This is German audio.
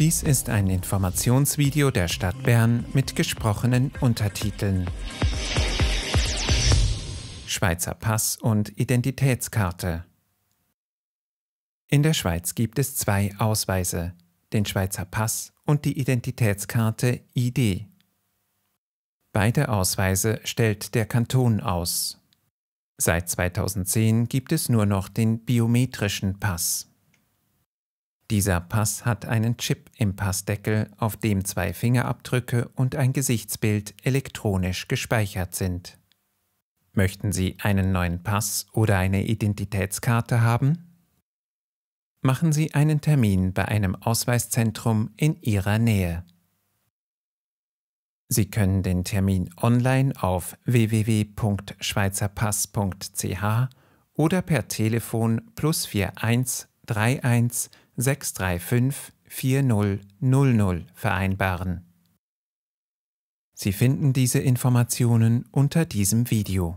Dies ist ein Informationsvideo der Stadt Bern mit gesprochenen Untertiteln. Schweizer Pass und Identitätskarte. In der Schweiz gibt es zwei Ausweise, den Schweizer Pass und die Identitätskarte ID. Beide Ausweise stellt der Kanton aus. Seit 2010 gibt es nur noch den biometrischen Pass. Dieser Pass hat einen Chip im Passdeckel, auf dem zwei Fingerabdrücke und ein Gesichtsbild elektronisch gespeichert sind. Möchten Sie einen neuen Pass oder eine Identitätskarte haben? Machen Sie einen Termin bei einem Ausweiszentrum in Ihrer Nähe. Sie können den Termin online auf www.schweizerpass.ch oder per Telefon plus 41 31 635 4000 vereinbaren. Sie finden diese Informationen unter diesem Video.